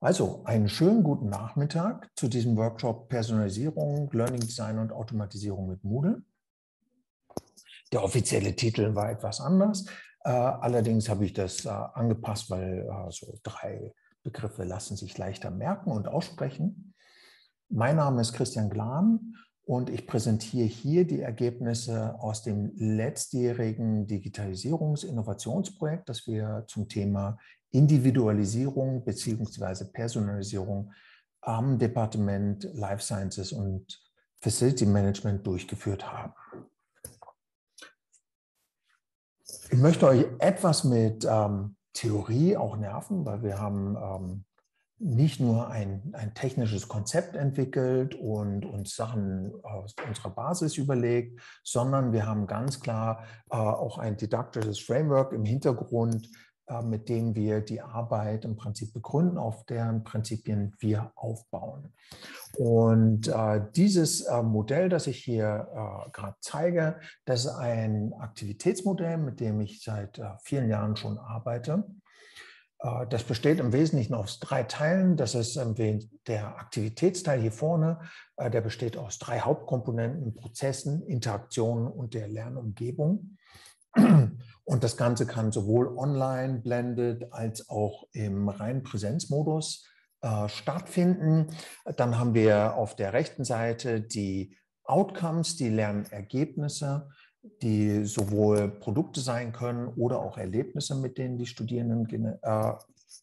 Also einen schönen guten Nachmittag zu diesem Workshop Personalisierung, Learning Design und Automatisierung mit Moodle. Der offizielle Titel war etwas anders. Äh, allerdings habe ich das äh, angepasst, weil äh, so drei Begriffe lassen sich leichter merken und aussprechen. Mein Name ist Christian Glan und ich präsentiere hier die Ergebnisse aus dem letztjährigen Digitalisierungs-Innovationsprojekt, das wir zum Thema Individualisierung bzw. Personalisierung am Departement Life Sciences und Facility Management durchgeführt haben. Ich möchte euch etwas mit ähm, Theorie auch nerven, weil wir haben ähm, nicht nur ein, ein technisches Konzept entwickelt und uns Sachen aus unserer Basis überlegt, sondern wir haben ganz klar äh, auch ein didaktisches Framework im Hintergrund, mit dem wir die Arbeit im Prinzip begründen, auf deren Prinzipien wir aufbauen. Und äh, dieses äh, Modell, das ich hier äh, gerade zeige, das ist ein Aktivitätsmodell, mit dem ich seit äh, vielen Jahren schon arbeite. Äh, das besteht im Wesentlichen aus drei Teilen. Das ist der Aktivitätsteil hier vorne. Äh, der besteht aus drei Hauptkomponenten, Prozessen, Interaktionen und der Lernumgebung. Und das Ganze kann sowohl online, blended, als auch im reinen Präsenzmodus äh, stattfinden. Dann haben wir auf der rechten Seite die Outcomes, die Lernergebnisse die sowohl Produkte sein können oder auch Erlebnisse, mit denen die Studierenden, äh,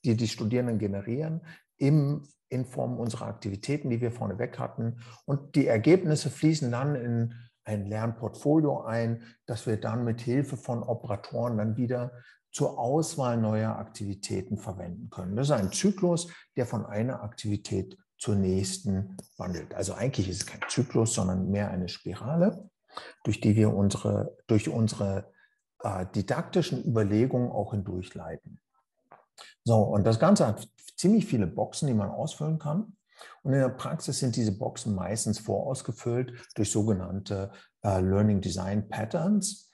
die, die Studierenden generieren, im, in Form unserer Aktivitäten, die wir vorneweg hatten. Und die Ergebnisse fließen dann in ein Lernportfolio ein, das wir dann mit Hilfe von Operatoren dann wieder zur Auswahl neuer Aktivitäten verwenden können. Das ist ein Zyklus, der von einer Aktivität zur nächsten wandelt. Also eigentlich ist es kein Zyklus, sondern mehr eine Spirale durch die wir unsere, durch unsere äh, didaktischen Überlegungen auch hindurchleiten. So, und das Ganze hat ziemlich viele Boxen, die man ausfüllen kann. Und in der Praxis sind diese Boxen meistens vorausgefüllt durch sogenannte äh, Learning Design Patterns,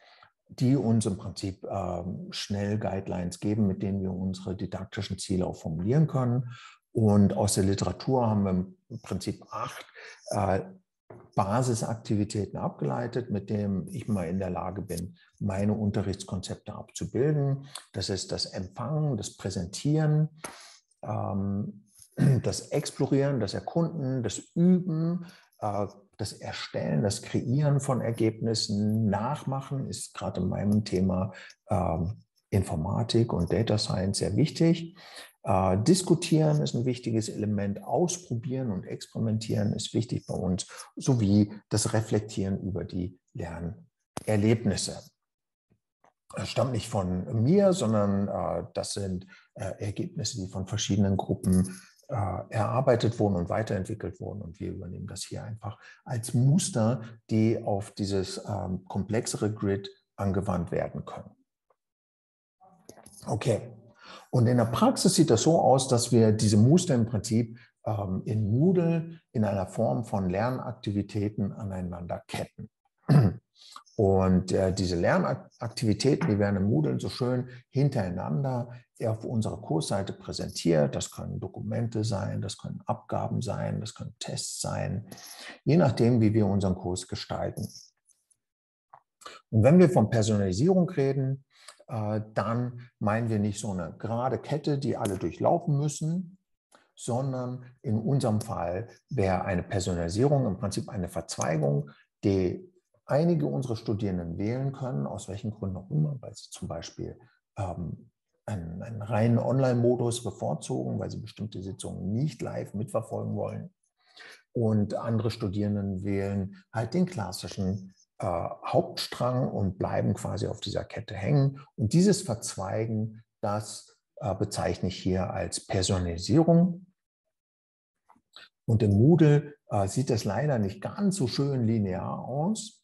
die uns im Prinzip äh, schnell Guidelines geben, mit denen wir unsere didaktischen Ziele auch formulieren können. Und aus der Literatur haben wir im Prinzip acht äh, Basisaktivitäten abgeleitet, mit dem ich mal in der Lage bin, meine Unterrichtskonzepte abzubilden. Das ist das Empfangen, das Präsentieren, ähm, das Explorieren, das Erkunden, das Üben, äh, das Erstellen, das Kreieren von Ergebnissen, Nachmachen ist gerade in meinem Thema ähm, Informatik und Data Science sehr wichtig. Äh, diskutieren ist ein wichtiges Element, ausprobieren und experimentieren ist wichtig bei uns, sowie das Reflektieren über die Lernerlebnisse. Das stammt nicht von mir, sondern äh, das sind äh, Ergebnisse, die von verschiedenen Gruppen erarbeitet wurden und weiterentwickelt wurden. Und wir übernehmen das hier einfach als Muster, die auf dieses ähm, komplexere Grid angewandt werden können. Okay, und in der Praxis sieht das so aus, dass wir diese Muster im Prinzip ähm, in Moodle in einer Form von Lernaktivitäten aneinander ketten. Und äh, diese Lernaktivitäten, die werden im Moodle so schön hintereinander auf unserer Kursseite präsentiert. Das können Dokumente sein, das können Abgaben sein, das können Tests sein, je nachdem, wie wir unseren Kurs gestalten. Und wenn wir von Personalisierung reden, äh, dann meinen wir nicht so eine gerade Kette, die alle durchlaufen müssen, sondern in unserem Fall wäre eine Personalisierung im Prinzip eine Verzweigung, die einige unserer Studierenden wählen können, aus welchen Gründen auch immer, weil sie zum Beispiel ähm, einen, einen reinen Online-Modus bevorzugen, weil sie bestimmte Sitzungen nicht live mitverfolgen wollen. Und andere Studierenden wählen halt den klassischen äh, Hauptstrang und bleiben quasi auf dieser Kette hängen. Und dieses Verzweigen, das äh, bezeichne ich hier als Personalisierung. Und im Moodle äh, sieht das leider nicht ganz so schön linear aus.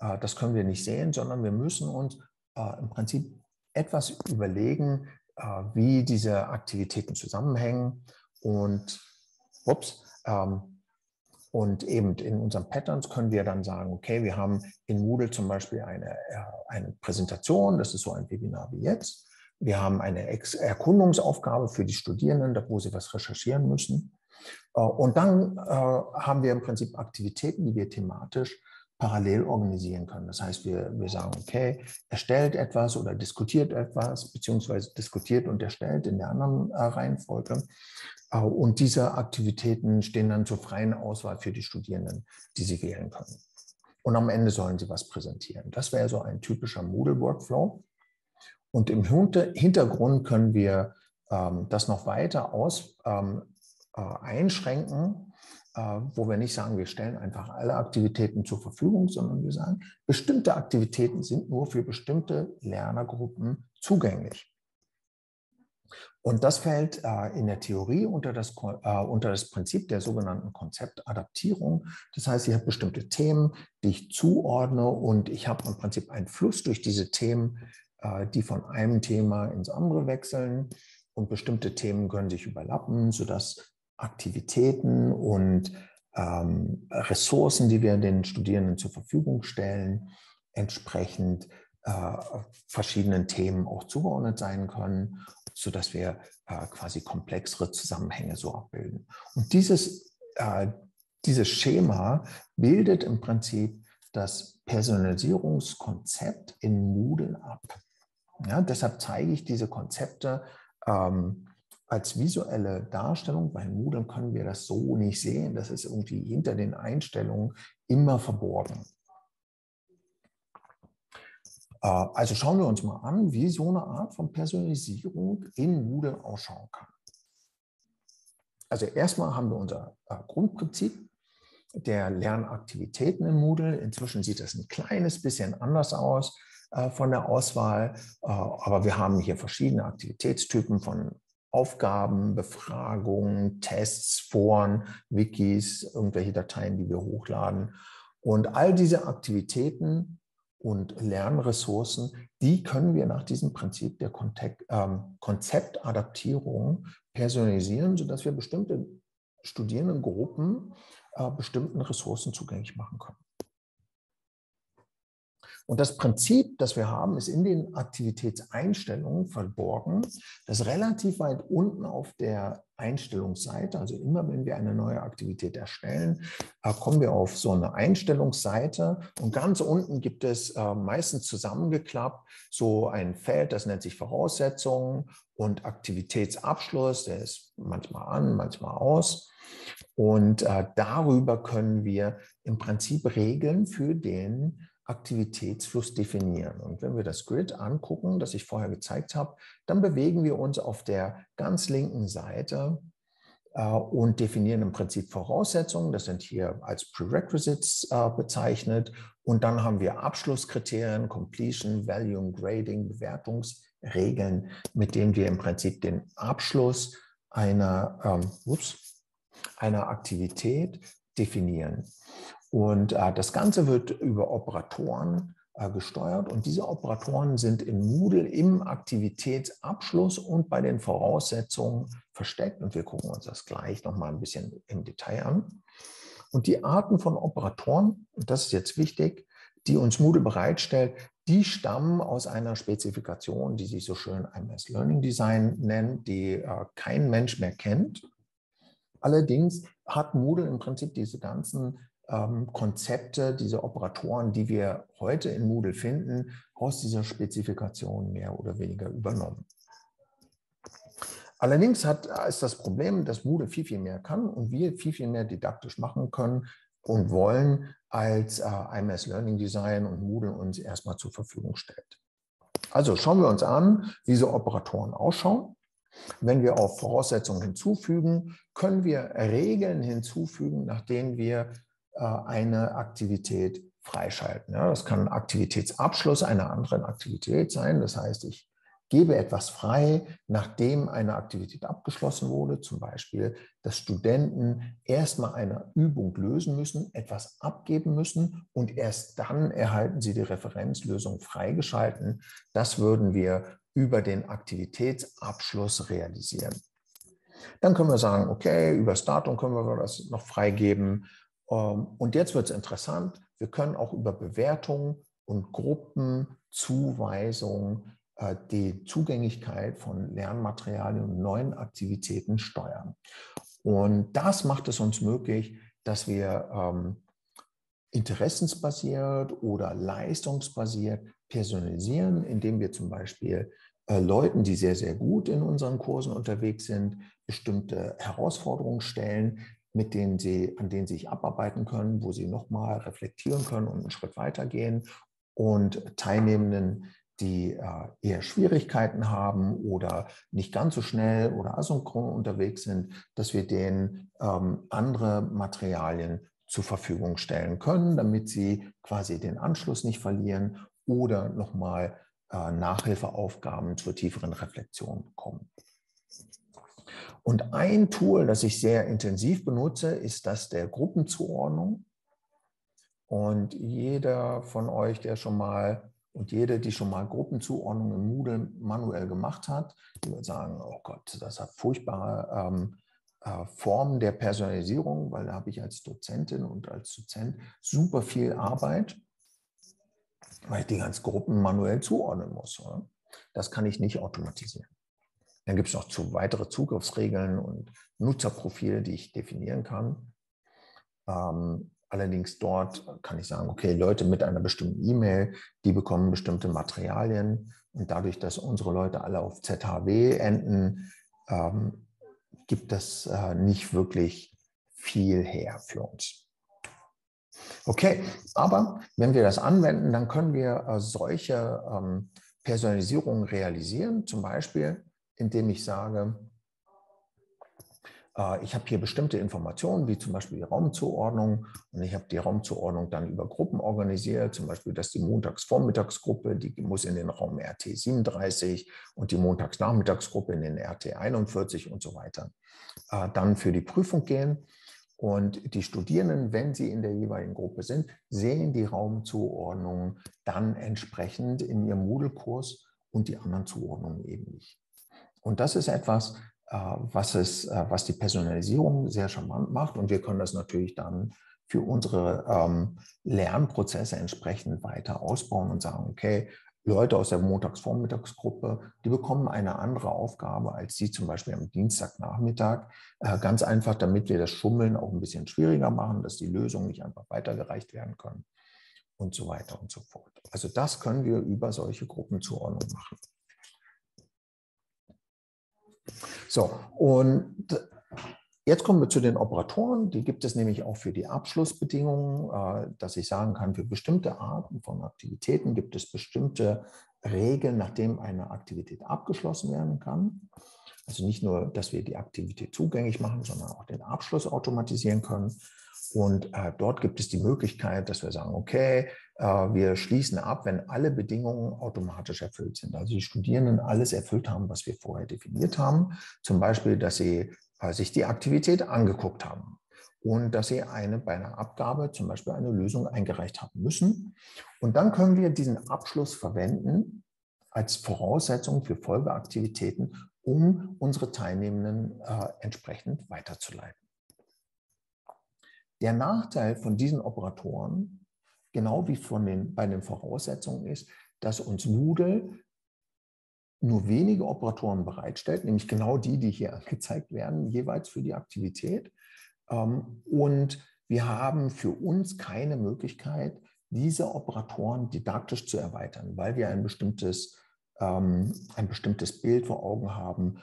Äh, das können wir nicht sehen, sondern wir müssen uns äh, im Prinzip etwas überlegen, äh, wie diese Aktivitäten zusammenhängen. Und ups, ähm, und eben in unseren Patterns können wir dann sagen, okay, wir haben in Moodle zum Beispiel eine, eine Präsentation, das ist so ein Webinar wie jetzt. Wir haben eine Erkundungsaufgabe für die Studierenden, wo sie was recherchieren müssen. Und dann haben wir im Prinzip Aktivitäten, die wir thematisch parallel organisieren können. Das heißt, wir, wir sagen, okay, erstellt etwas oder diskutiert etwas, beziehungsweise diskutiert und erstellt in der anderen äh, Reihenfolge. Äh, und diese Aktivitäten stehen dann zur freien Auswahl für die Studierenden, die sie wählen können. Und am Ende sollen sie was präsentieren. Das wäre so ein typischer Moodle-Workflow. Und im Hintergrund können wir ähm, das noch weiter aus, ähm, äh, einschränken, wo wir nicht sagen, wir stellen einfach alle Aktivitäten zur Verfügung, sondern wir sagen, bestimmte Aktivitäten sind nur für bestimmte Lernergruppen zugänglich. Und das fällt äh, in der Theorie unter das, unter das Prinzip der sogenannten Konzeptadaptierung. Das heißt, ich habe bestimmte Themen, die ich zuordne und ich habe im Prinzip einen Fluss durch diese Themen, die von einem Thema ins andere wechseln. Und bestimmte Themen können sich überlappen, sodass Aktivitäten und ähm, Ressourcen, die wir den Studierenden zur Verfügung stellen, entsprechend äh, verschiedenen Themen auch zugeordnet sein können, sodass wir äh, quasi komplexere Zusammenhänge so abbilden. Und dieses, äh, dieses Schema bildet im Prinzip das Personalisierungskonzept in Moodle ab. Ja, deshalb zeige ich diese Konzepte ähm, als visuelle Darstellung. Bei Moodle können wir das so nicht sehen. Das ist irgendwie hinter den Einstellungen immer verborgen. Äh, also schauen wir uns mal an, wie so eine Art von Personalisierung in Moodle ausschauen kann. Also erstmal haben wir unser äh, Grundprinzip der Lernaktivitäten in Moodle. Inzwischen sieht das ein kleines bisschen anders aus äh, von der Auswahl, aber wir haben hier verschiedene Aktivitätstypen von Aufgaben, Befragungen, Tests, Foren, Wikis, irgendwelche Dateien, die wir hochladen. Und all diese Aktivitäten und Lernressourcen, die können wir nach diesem Prinzip der ähm, Konzeptadaptierung personalisieren, sodass wir bestimmte Studierendengruppen äh, bestimmten Ressourcen zugänglich machen können. Und das Prinzip, das wir haben, ist in den Aktivitätseinstellungen verborgen, das relativ weit unten auf der Einstellungsseite, also immer wenn wir eine neue Aktivität erstellen, äh, kommen wir auf so eine Einstellungsseite und ganz unten gibt es äh, meistens zusammengeklappt so ein Feld, das nennt sich Voraussetzungen und Aktivitätsabschluss, der ist manchmal an, manchmal aus. Und äh, darüber können wir im Prinzip Regeln für den Aktivitätsfluss definieren. Und wenn wir das Grid angucken, das ich vorher gezeigt habe, dann bewegen wir uns auf der ganz linken Seite äh, und definieren im Prinzip Voraussetzungen. Das sind hier als Prerequisites äh, bezeichnet. Und dann haben wir Abschlusskriterien, Completion, Value, Grading, Bewertungsregeln, mit denen wir im Prinzip den Abschluss einer, ähm, ups, einer Aktivität definieren. Und äh, das Ganze wird über Operatoren äh, gesteuert und diese Operatoren sind in Moodle im Aktivitätsabschluss und bei den Voraussetzungen versteckt. Und wir gucken uns das gleich nochmal ein bisschen im Detail an. Und die Arten von Operatoren, und das ist jetzt wichtig, die uns Moodle bereitstellt, die stammen aus einer Spezifikation, die sich so schön MS Learning Design nennt, die äh, kein Mensch mehr kennt. Allerdings hat Moodle im Prinzip diese ganzen ähm, Konzepte, diese Operatoren, die wir heute in Moodle finden, aus dieser Spezifikation mehr oder weniger übernommen. Allerdings hat, ist das Problem, dass Moodle viel, viel mehr kann und wir viel, viel mehr didaktisch machen können und wollen, als äh, IMS Learning Design und Moodle uns erstmal zur Verfügung stellt. Also schauen wir uns an, wie so Operatoren ausschauen. Wenn wir auf Voraussetzungen hinzufügen, können wir Regeln hinzufügen, nach denen wir eine Aktivität freischalten. Das kann ein Aktivitätsabschluss einer anderen Aktivität sein. Das heißt, ich gebe etwas frei, nachdem eine Aktivität abgeschlossen wurde, zum Beispiel, dass Studenten erstmal eine Übung lösen müssen, etwas abgeben müssen und erst dann erhalten sie die Referenzlösung freigeschalten. Das würden wir über den Aktivitätsabschluss realisieren. Dann können wir sagen, okay, über das Datum können wir das noch freigeben. Ähm, und jetzt wird es interessant. Wir können auch über Bewertungen und Gruppenzuweisungen äh, die Zugänglichkeit von Lernmaterialien und neuen Aktivitäten steuern. Und das macht es uns möglich, dass wir ähm, interessensbasiert oder leistungsbasiert personalisieren, indem wir zum Beispiel äh, Leuten, die sehr, sehr gut in unseren Kursen unterwegs sind, bestimmte Herausforderungen stellen, mit denen sie, an denen sie sich abarbeiten können, wo sie nochmal reflektieren können und einen Schritt weitergehen und Teilnehmenden, die äh, eher Schwierigkeiten haben oder nicht ganz so schnell oder asynchron unterwegs sind, dass wir denen ähm, andere Materialien zur Verfügung stellen können, damit sie quasi den Anschluss nicht verlieren oder nochmal äh, Nachhilfeaufgaben zur tieferen Reflexion bekommen. Und ein Tool, das ich sehr intensiv benutze, ist das der Gruppenzuordnung. Und jeder von euch, der schon mal und jede, die schon mal Gruppenzuordnung im Moodle manuell gemacht hat, die wird sagen, oh Gott, das hat furchtbare ähm, äh, Formen der Personalisierung, weil da habe ich als Dozentin und als Dozent super viel Arbeit, weil ich die ganzen Gruppen manuell zuordnen muss. Oder? Das kann ich nicht automatisieren. Dann gibt es noch zu weitere Zugriffsregeln und Nutzerprofile, die ich definieren kann. Ähm, allerdings dort kann ich sagen, okay, Leute mit einer bestimmten E-Mail, die bekommen bestimmte Materialien. Und dadurch, dass unsere Leute alle auf ZHW enden, ähm, gibt das äh, nicht wirklich viel her für uns. Okay, aber wenn wir das anwenden, dann können wir äh, solche ähm, Personalisierungen realisieren, zum Beispiel indem ich sage, äh, ich habe hier bestimmte Informationen, wie zum Beispiel die Raumzuordnung und ich habe die Raumzuordnung dann über Gruppen organisiert, zum Beispiel, dass die Montagsvormittagsgruppe, die muss in den Raum RT 37 und die Montagsnachmittagsgruppe in den RT 41 und so weiter, äh, dann für die Prüfung gehen. Und die Studierenden, wenn sie in der jeweiligen Gruppe sind, sehen die Raumzuordnung dann entsprechend in ihrem Moodle-Kurs und die anderen Zuordnungen eben nicht. Und das ist etwas, äh, was, es, äh, was die Personalisierung sehr charmant macht. Und wir können das natürlich dann für unsere ähm, Lernprozesse entsprechend weiter ausbauen und sagen, okay, Leute aus der Montagsvormittagsgruppe, die bekommen eine andere Aufgabe als Sie zum Beispiel am Dienstagnachmittag. Äh, ganz einfach, damit wir das Schummeln auch ein bisschen schwieriger machen, dass die Lösungen nicht einfach weitergereicht werden können und so weiter und so fort. Also das können wir über solche Gruppenzuordnung machen. So, und jetzt kommen wir zu den Operatoren. Die gibt es nämlich auch für die Abschlussbedingungen, äh, dass ich sagen kann, für bestimmte Arten von Aktivitäten gibt es bestimmte Regeln, nachdem eine Aktivität abgeschlossen werden kann. Also nicht nur, dass wir die Aktivität zugänglich machen, sondern auch den Abschluss automatisieren können. Und äh, dort gibt es die Möglichkeit, dass wir sagen, okay, wir schließen ab, wenn alle Bedingungen automatisch erfüllt sind. Also die Studierenden alles erfüllt haben, was wir vorher definiert haben. Zum Beispiel, dass sie äh, sich die Aktivität angeguckt haben und dass sie eine bei einer Abgabe zum Beispiel eine Lösung eingereicht haben müssen. Und dann können wir diesen Abschluss verwenden als Voraussetzung für Folgeaktivitäten, um unsere Teilnehmenden äh, entsprechend weiterzuleiten. Der Nachteil von diesen Operatoren, genau wie von den, bei den Voraussetzungen, ist, dass uns Moodle nur wenige Operatoren bereitstellt, nämlich genau die, die hier angezeigt werden, jeweils für die Aktivität. Ähm, und wir haben für uns keine Möglichkeit, diese Operatoren didaktisch zu erweitern, weil wir ein bestimmtes, ähm, ein bestimmtes Bild vor Augen haben,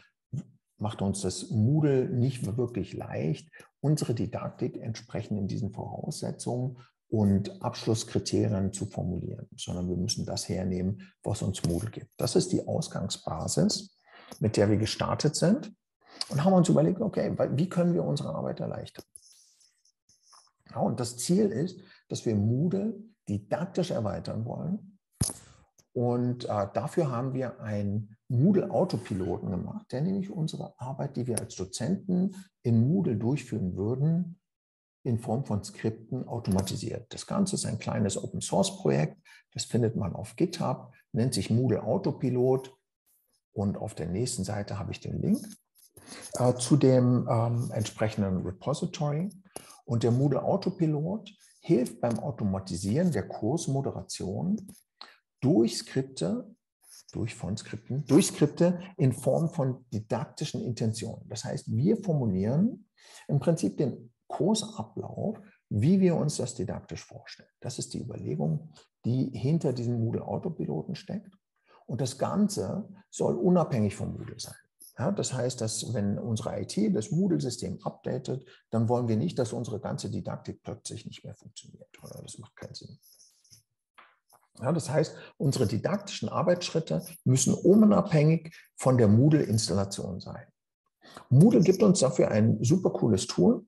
macht uns das Moodle nicht wirklich leicht, unsere Didaktik entsprechend in diesen Voraussetzungen und Abschlusskriterien zu formulieren, sondern wir müssen das hernehmen, was uns Moodle gibt. Das ist die Ausgangsbasis, mit der wir gestartet sind und haben uns überlegt, okay, wie können wir unsere Arbeit erleichtern? Ja, und das Ziel ist, dass wir Moodle didaktisch erweitern wollen. Und äh, dafür haben wir ein Moodle Autopiloten gemacht, der nämlich unsere Arbeit, die wir als Dozenten in Moodle durchführen würden, in Form von Skripten automatisiert. Das Ganze ist ein kleines Open Source Projekt. Das findet man auf GitHub, nennt sich Moodle Autopilot. Und auf der nächsten Seite habe ich den Link äh, zu dem ähm, entsprechenden Repository. Und der Moodle Autopilot hilft beim Automatisieren der Kursmoderation durch Skripte durch von Skripten, durch Skripte in Form von didaktischen Intentionen. Das heißt, wir formulieren im Prinzip den Kursablauf, wie wir uns das didaktisch vorstellen. Das ist die Überlegung, die hinter diesem Moodle Autopiloten steckt. Und das Ganze soll unabhängig vom Moodle sein. Ja, das heißt, dass wenn unsere IT das Moodle-System updatet, dann wollen wir nicht, dass unsere ganze Didaktik plötzlich nicht mehr funktioniert. Das macht keinen Sinn. Ja, das heißt, unsere didaktischen Arbeitsschritte müssen unabhängig von der Moodle-Installation sein. Moodle gibt uns dafür ein super cooles Tool.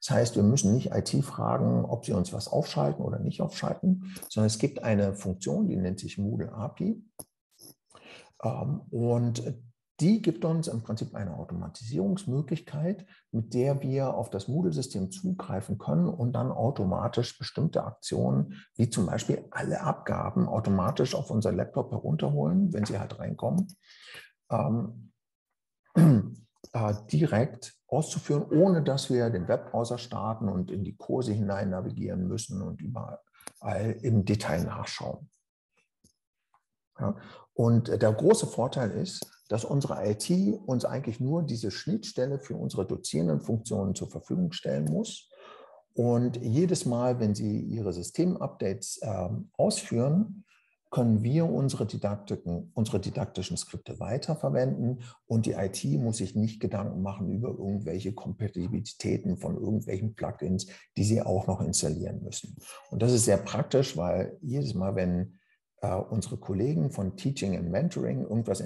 Das heißt, wir müssen nicht IT fragen, ob sie uns was aufschalten oder nicht aufschalten, sondern es gibt eine Funktion, die nennt sich Moodle API. Ähm, und die gibt uns im Prinzip eine Automatisierungsmöglichkeit, mit der wir auf das Moodle-System zugreifen können und dann automatisch bestimmte Aktionen, wie zum Beispiel alle Abgaben, automatisch auf unser Laptop herunterholen, wenn sie halt reinkommen, ähm, äh, direkt auszuführen, ohne dass wir den Webbrowser starten und in die Kurse hinein navigieren müssen und überall im Detail nachschauen. Ja, und der große Vorteil ist, dass unsere IT uns eigentlich nur diese Schnittstelle für unsere dozierenden Funktionen zur Verfügung stellen muss. Und jedes Mal, wenn Sie Ihre Systemupdates äh, ausführen, können wir unsere, Didaktiken, unsere didaktischen Skripte weiterverwenden und die IT muss sich nicht Gedanken machen über irgendwelche Kompatibilitäten von irgendwelchen Plugins, die sie auch noch installieren müssen. Und das ist sehr praktisch, weil jedes Mal, wenn äh, unsere Kollegen von Teaching and Mentoring irgendwas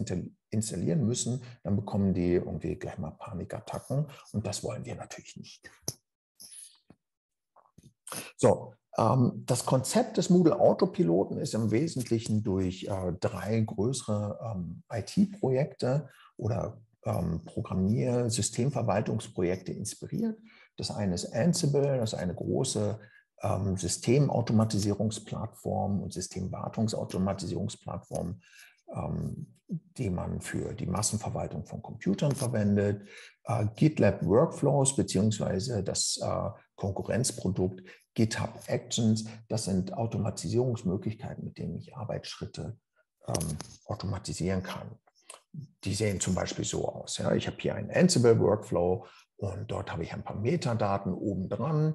installieren müssen, dann bekommen die irgendwie gleich mal Panikattacken und das wollen wir natürlich nicht. So, das Konzept des Moodle Autopiloten ist im Wesentlichen durch äh, drei größere ähm, IT-Projekte oder ähm, Programmier-, Systemverwaltungsprojekte inspiriert. Das eine ist Ansible, das ist eine große ähm, Systemautomatisierungsplattform und Systemwartungsautomatisierungsplattform, ähm, die man für die Massenverwaltung von Computern verwendet. Äh, GitLab Workflows beziehungsweise das äh, Konkurrenzprodukt GitHub Actions, das sind Automatisierungsmöglichkeiten, mit denen ich Arbeitsschritte ähm, automatisieren kann. Die sehen zum Beispiel so aus. Ja. Ich habe hier einen Ansible Workflow und dort habe ich ein paar Metadaten oben dran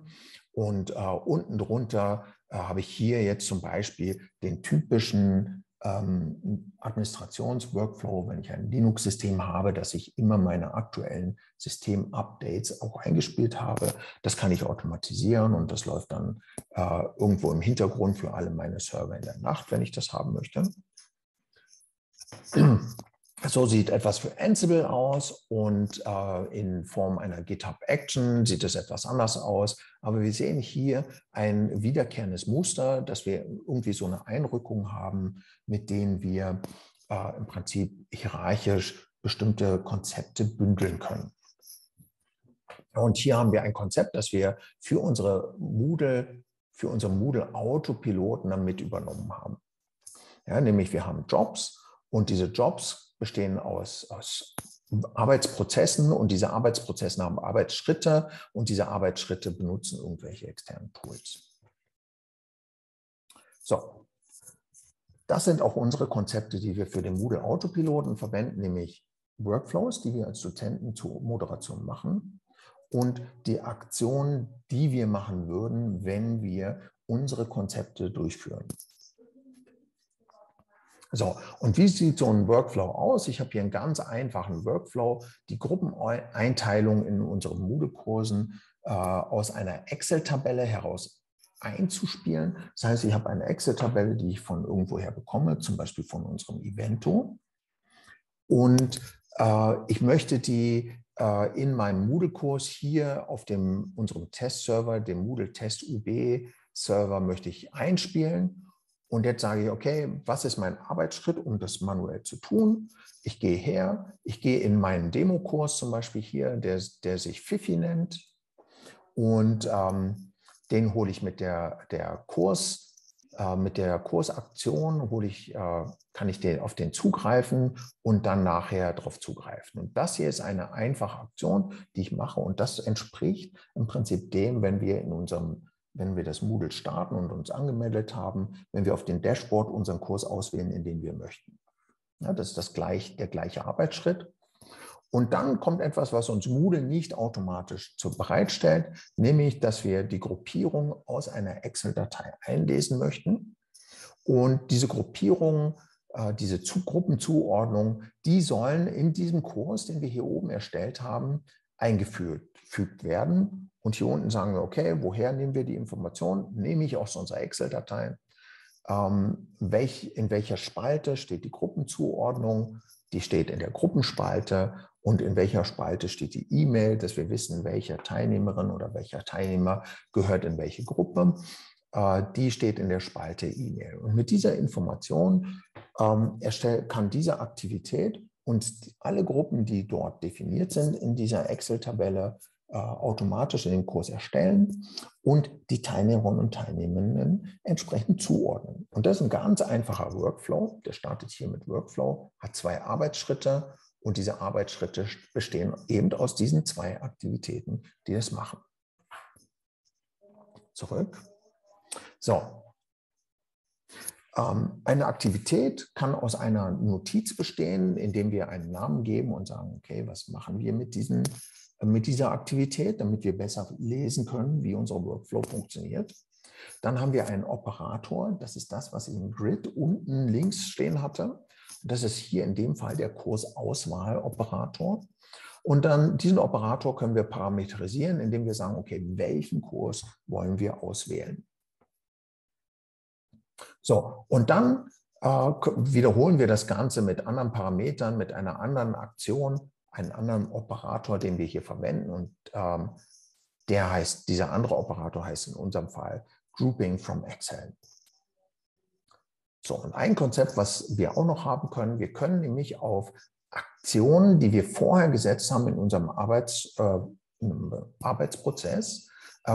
und äh, unten drunter äh, habe ich hier jetzt zum Beispiel den typischen ähm, Administrationsworkflow, wenn ich ein Linux-System habe, dass ich immer meine aktuellen System-Updates auch eingespielt habe. Das kann ich automatisieren und das läuft dann äh, irgendwo im Hintergrund für alle meine Server in der Nacht, wenn ich das haben möchte. So sieht etwas für Ansible aus und äh, in Form einer GitHub Action sieht es etwas anders aus. Aber wir sehen hier ein wiederkehrendes Muster, dass wir irgendwie so eine Einrückung haben, mit denen wir äh, im Prinzip hierarchisch bestimmte Konzepte bündeln können. Und hier haben wir ein Konzept, das wir für unsere Moodle, für unsere Moodle Autopiloten dann mit übernommen haben. Ja, nämlich wir haben Jobs und diese Jobs bestehen aus, aus Arbeitsprozessen und diese Arbeitsprozesse haben Arbeitsschritte und diese Arbeitsschritte benutzen irgendwelche externen Tools. So, das sind auch unsere Konzepte, die wir für den Moodle Autopiloten verwenden, nämlich Workflows, die wir als Dozenten zur Moderation machen und die Aktionen, die wir machen würden, wenn wir unsere Konzepte durchführen. So, und wie sieht so ein Workflow aus? Ich habe hier einen ganz einfachen Workflow, die Gruppeneinteilung in unseren Moodle-Kursen äh, aus einer Excel-Tabelle heraus einzuspielen. Das heißt, ich habe eine Excel-Tabelle, die ich von irgendwoher bekomme, zum Beispiel von unserem Evento. Und äh, ich möchte die äh, in meinem Moodle-Kurs hier auf dem, unserem Testserver, dem Moodle Test UB Server, möchte ich einspielen. Und jetzt sage ich, okay, was ist mein Arbeitsschritt, um das manuell zu tun? Ich gehe her, ich gehe in meinen Demokurs zum Beispiel hier, der, der sich Fifi nennt. Und ähm, den hole ich mit der, der Kurs, äh, mit der Kursaktion, hole ich, äh, kann ich den, auf den zugreifen und dann nachher darauf zugreifen. Und das hier ist eine einfache Aktion, die ich mache. Und das entspricht im Prinzip dem, wenn wir in unserem wenn wir das Moodle starten und uns angemeldet haben, wenn wir auf dem Dashboard unseren Kurs auswählen, in den wir möchten. Ja, das ist das gleich, der gleiche Arbeitsschritt. Und dann kommt etwas, was uns Moodle nicht automatisch zu bereitstellt, nämlich, dass wir die Gruppierung aus einer Excel-Datei einlesen möchten. Und diese Gruppierung, äh, diese Gruppenzuordnung, die sollen in diesem Kurs, den wir hier oben erstellt haben, eingefügt werden. Und hier unten sagen wir, okay, woher nehmen wir die Information? Nehme ich aus unserer Excel-Datei. Ähm, welch, in welcher Spalte steht die Gruppenzuordnung? Die steht in der Gruppenspalte und in welcher Spalte steht die E-Mail, dass wir wissen, welche Teilnehmerin oder welcher Teilnehmer gehört in welche Gruppe. Äh, die steht in der Spalte E-Mail. Und mit dieser Information ähm, kann diese Aktivität und alle Gruppen, die dort definiert sind in dieser Excel-Tabelle, äh, automatisch in den Kurs erstellen und die Teilnehmerinnen und Teilnehmenden entsprechend zuordnen. Und das ist ein ganz einfacher Workflow. Der startet hier mit Workflow, hat zwei Arbeitsschritte und diese Arbeitsschritte bestehen eben aus diesen zwei Aktivitäten, die das machen. Zurück. So. Ähm, eine Aktivität kann aus einer Notiz bestehen, indem wir einen Namen geben und sagen, okay, was machen wir mit, diesen, mit dieser Aktivität, damit wir besser lesen können, wie unser Workflow funktioniert. Dann haben wir einen Operator, das ist das, was ich im Grid unten links stehen hatte. Das ist hier in dem Fall der Kursauswahloperator. Und dann diesen Operator können wir parametrisieren, indem wir sagen, okay, welchen Kurs wollen wir auswählen. So, und dann äh, wiederholen wir das Ganze mit anderen Parametern, mit einer anderen Aktion, einem anderen Operator, den wir hier verwenden. Und ähm, der heißt, dieser andere Operator heißt in unserem Fall Grouping from Excel. So, und ein Konzept, was wir auch noch haben können, wir können nämlich auf Aktionen, die wir vorher gesetzt haben in unserem Arbeits, äh, Arbeitsprozess,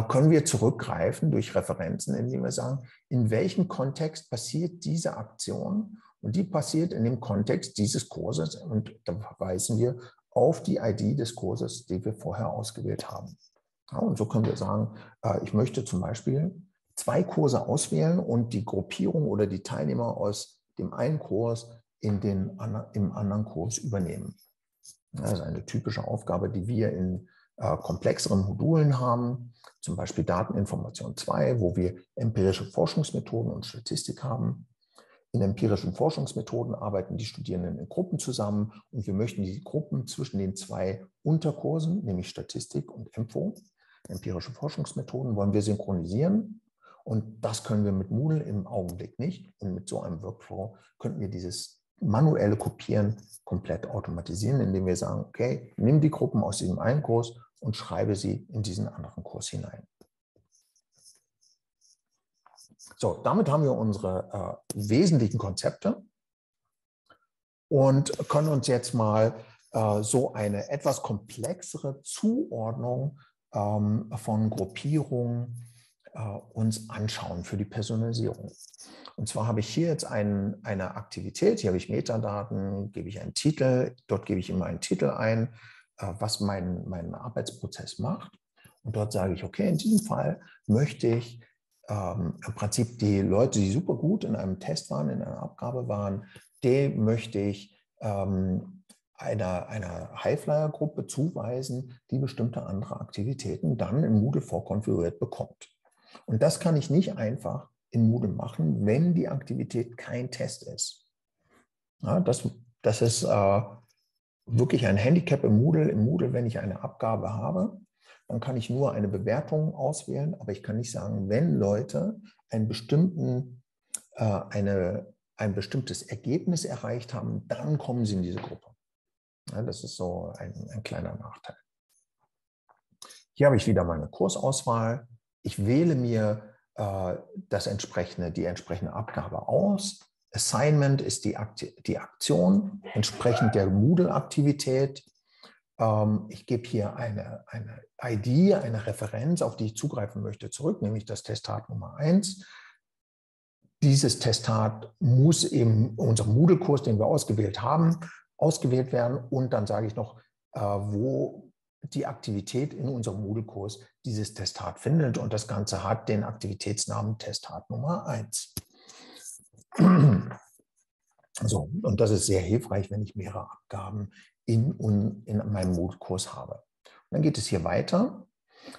können wir zurückgreifen durch Referenzen, indem wir sagen, in welchem Kontext passiert diese Aktion? Und die passiert in dem Kontext dieses Kurses und da verweisen wir auf die ID des Kurses, die wir vorher ausgewählt haben. Ja, und so können wir sagen, äh, ich möchte zum Beispiel zwei Kurse auswählen und die Gruppierung oder die Teilnehmer aus dem einen Kurs in den, im anderen Kurs übernehmen. Das ist eine typische Aufgabe, die wir in äh, komplexeren Modulen haben, zum Beispiel Dateninformation 2, wo wir empirische Forschungsmethoden und Statistik haben. In empirischen Forschungsmethoden arbeiten die Studierenden in Gruppen zusammen und wir möchten die Gruppen zwischen den zwei Unterkursen, nämlich Statistik und Empfo, empirische Forschungsmethoden, wollen wir synchronisieren und das können wir mit Moodle im Augenblick nicht. Und mit so einem Workflow könnten wir dieses manuelle Kopieren komplett automatisieren, indem wir sagen, okay, nimm die Gruppen aus diesem einen Kurs und schreibe sie in diesen anderen Kurs hinein. So, damit haben wir unsere äh, wesentlichen Konzepte und können uns jetzt mal äh, so eine etwas komplexere Zuordnung ähm, von Gruppierungen äh, uns anschauen für die Personalisierung. Und zwar habe ich hier jetzt ein, eine Aktivität, hier habe ich Metadaten, gebe ich einen Titel, dort gebe ich immer einen Titel ein, was mein, mein Arbeitsprozess macht. Und dort sage ich, okay, in diesem Fall möchte ich ähm, im Prinzip die Leute, die super gut in einem Test waren, in einer Abgabe waren, dem möchte ich ähm, einer, einer Highflyer-Gruppe zuweisen, die bestimmte andere Aktivitäten dann im Moodle vorkonfiguriert bekommt. Und das kann ich nicht einfach in Moodle machen, wenn die Aktivität kein Test ist. Ja, das, das ist äh, wirklich ein Handicap im Moodle. Im Moodle, wenn ich eine Abgabe habe, dann kann ich nur eine Bewertung auswählen, aber ich kann nicht sagen, wenn Leute einen bestimmten, äh, eine, ein bestimmtes Ergebnis erreicht haben, dann kommen sie in diese Gruppe. Ja, das ist so ein, ein kleiner Nachteil. Hier habe ich wieder meine Kursauswahl. Ich wähle mir äh, das entsprechende, die entsprechende Abgabe aus. Assignment ist die, Akti die Aktion entsprechend der Moodle-Aktivität. Ähm, ich gebe hier eine, eine ID, eine Referenz, auf die ich zugreifen möchte, zurück, nämlich das Testat Nummer 1. Dieses Testat muss in unserem Moodle-Kurs, den wir ausgewählt haben, ausgewählt werden. Und dann sage ich noch, äh, wo die Aktivität in unserem Moodle-Kurs dieses Testat findet. Und das Ganze hat den Aktivitätsnamen Testat Nummer 1. So, und das ist sehr hilfreich, wenn ich mehrere Abgaben in, in meinem Moodle-Kurs habe. Und dann geht es hier weiter.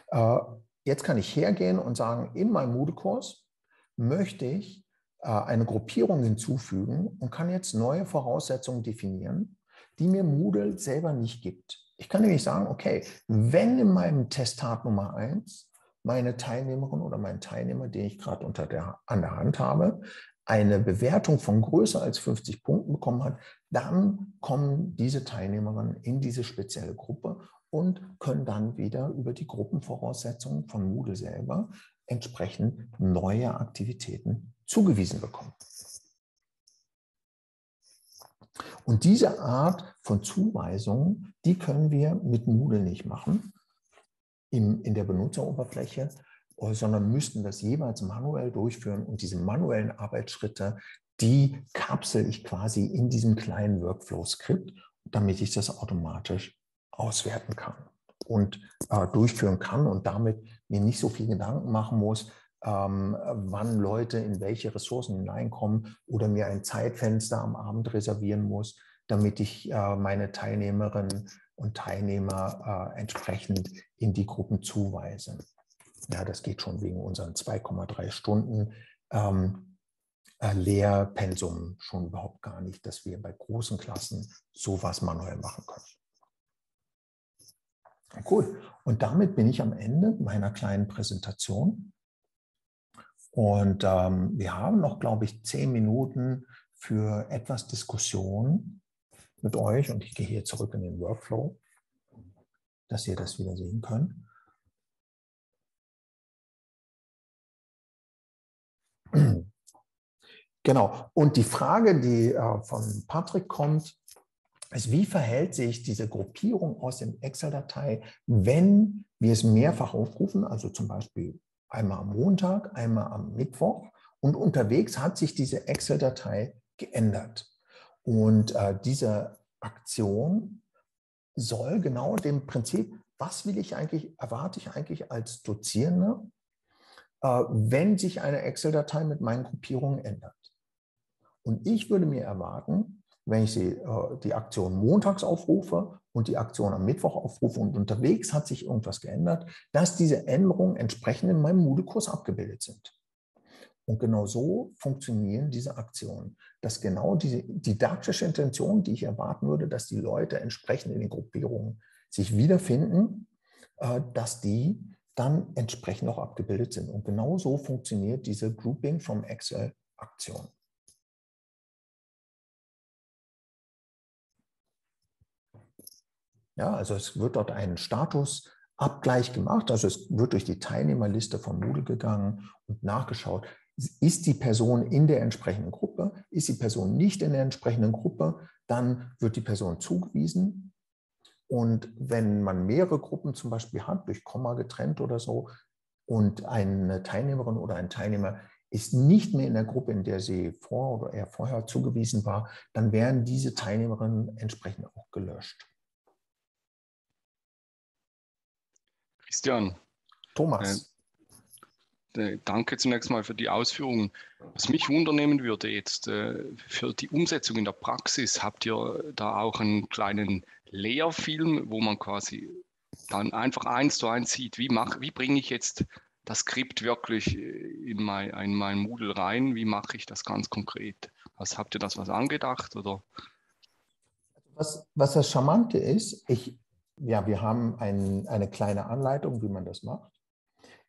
Äh, jetzt kann ich hergehen und sagen, in meinem Moodle-Kurs möchte ich äh, eine Gruppierung hinzufügen und kann jetzt neue Voraussetzungen definieren, die mir Moodle selber nicht gibt. Ich kann nämlich sagen, okay, wenn in meinem Testat Nummer 1 meine Teilnehmerin oder mein Teilnehmer, den ich gerade an der Hand habe, eine Bewertung von größer als 50 Punkten bekommen hat, dann kommen diese Teilnehmerinnen in diese spezielle Gruppe und können dann wieder über die Gruppenvoraussetzungen von Moodle selber entsprechend neue Aktivitäten zugewiesen bekommen. Und diese Art von Zuweisungen, die können wir mit Moodle nicht machen in, in der Benutzeroberfläche, sondern müssten das jeweils manuell durchführen und diese manuellen Arbeitsschritte, die kapsel ich quasi in diesem kleinen Workflow-Skript, damit ich das automatisch auswerten kann und äh, durchführen kann und damit mir nicht so viel Gedanken machen muss, ähm, wann Leute in welche Ressourcen hineinkommen oder mir ein Zeitfenster am Abend reservieren muss, damit ich äh, meine Teilnehmerinnen und Teilnehmer äh, entsprechend in die Gruppen zuweise. Ja, das geht schon wegen unseren 2,3 Stunden ähm, äh, Lehrpensum schon überhaupt gar nicht, dass wir bei großen Klassen sowas manuell machen können. Gut, und damit bin ich am Ende meiner kleinen Präsentation. Und ähm, wir haben noch, glaube ich, zehn Minuten für etwas Diskussion mit euch. Und ich gehe hier zurück in den Workflow, dass ihr das wieder sehen könnt. Genau. Und die Frage, die äh, von Patrick kommt, ist, wie verhält sich diese Gruppierung aus dem Excel-Datei, wenn wir es mehrfach aufrufen, also zum Beispiel einmal am Montag, einmal am Mittwoch und unterwegs hat sich diese Excel-Datei geändert. Und äh, diese Aktion soll genau dem Prinzip, was will ich eigentlich, erwarte ich eigentlich als Dozierender, äh, wenn sich eine Excel-Datei mit meinen Gruppierungen ändert. Und ich würde mir erwarten, wenn ich sie, äh, die Aktion montags aufrufe und die Aktion am Mittwoch aufrufe und unterwegs hat sich irgendwas geändert, dass diese Änderungen entsprechend in meinem Moodle-Kurs abgebildet sind. Und genau so funktionieren diese Aktionen. Dass genau diese didaktische Intention, die ich erwarten würde, dass die Leute entsprechend in den Gruppierungen sich wiederfinden, äh, dass die dann entsprechend auch abgebildet sind. Und genau so funktioniert diese Grouping from Excel Aktion. Ja, also es wird dort ein Statusabgleich gemacht. Also es wird durch die Teilnehmerliste von Moodle gegangen und nachgeschaut, ist die Person in der entsprechenden Gruppe? Ist die Person nicht in der entsprechenden Gruppe? Dann wird die Person zugewiesen. Und wenn man mehrere Gruppen zum Beispiel hat, durch Komma getrennt oder so, und eine Teilnehmerin oder ein Teilnehmer ist nicht mehr in der Gruppe, in der sie vor oder er vorher zugewiesen war, dann werden diese Teilnehmerinnen entsprechend auch gelöscht. Christian. Thomas. Äh, danke zunächst mal für die Ausführungen. Was mich wundernehmen würde jetzt, äh, für die Umsetzung in der Praxis, habt ihr da auch einen kleinen Lehrfilm, wo man quasi dann einfach eins zu eins sieht, wie, wie bringe ich jetzt das Skript wirklich in mein, in mein Moodle rein, wie mache ich das ganz konkret? Was habt ihr das was angedacht? Oder? Was, was das Charmante ist, ich, ja, wir haben ein, eine kleine Anleitung, wie man das macht.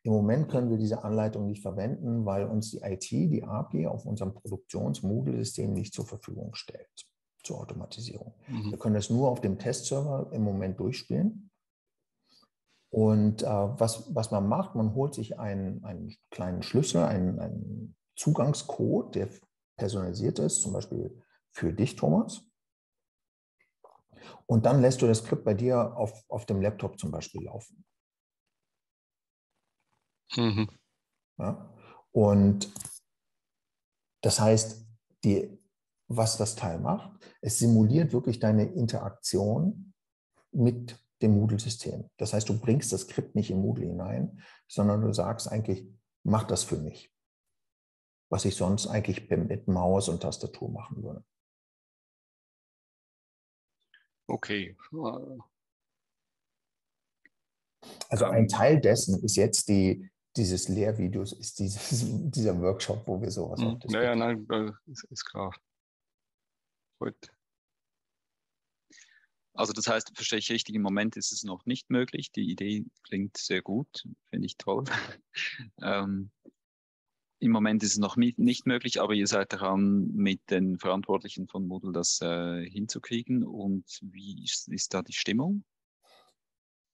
Im Moment können wir diese Anleitung nicht verwenden, weil uns die IT, die API auf unserem Produktions-Moodle-System nicht zur Verfügung stellt zur Automatisierung. Mhm. Wir können das nur auf dem Testserver im Moment durchspielen. Und äh, was, was man macht, man holt sich einen, einen kleinen Schlüssel, einen, einen Zugangscode, der personalisiert ist, zum Beispiel für dich, Thomas. Und dann lässt du das Skript bei dir auf, auf dem Laptop zum Beispiel laufen. Mhm. Ja? Und das heißt, die, was das Teil macht, es simuliert wirklich deine Interaktion mit dem Moodle-System. Das heißt, du bringst das Skript nicht in Moodle hinein, sondern du sagst eigentlich, mach das für mich. Was ich sonst eigentlich mit Maus und Tastatur machen würde. Okay. Also ein Teil dessen ist jetzt die, dieses Lehrvideos, ist dieses, dieser Workshop, wo wir sowas hm. auch diskutieren. Ja, ja, nein, ist, ist klar. Gut. Also das heißt, verstehe ich richtig, im Moment ist es noch nicht möglich. Die Idee klingt sehr gut, finde ich toll. ähm, Im Moment ist es noch nicht möglich, aber ihr seid daran, mit den Verantwortlichen von Moodle das äh, hinzukriegen. Und wie ist, ist, da die Stimmung?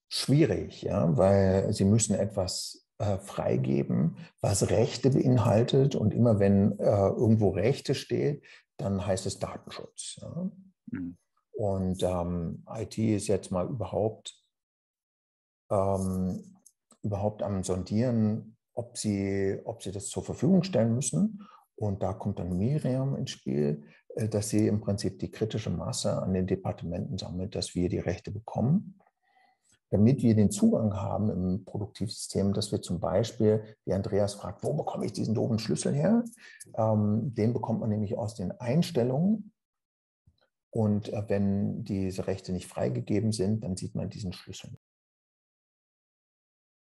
Schwierig, ja, weil sie müssen etwas äh, freigeben, was Rechte beinhaltet. Und immer wenn äh, irgendwo Rechte steht, dann heißt es Datenschutz. Ja. Mhm. Und ähm, IT ist jetzt mal überhaupt, ähm, überhaupt am Sondieren, ob sie, ob sie das zur Verfügung stellen müssen. Und da kommt dann Miriam ins Spiel, äh, dass sie im Prinzip die kritische Masse an den Departementen sammelt, dass wir die Rechte bekommen. Damit wir den Zugang haben im Produktivsystem, dass wir zum Beispiel, wie Andreas fragt, wo bekomme ich diesen doofen Schlüssel her? Ähm, den bekommt man nämlich aus den Einstellungen und äh, wenn diese Rechte nicht freigegeben sind, dann sieht man diesen Schlüssel.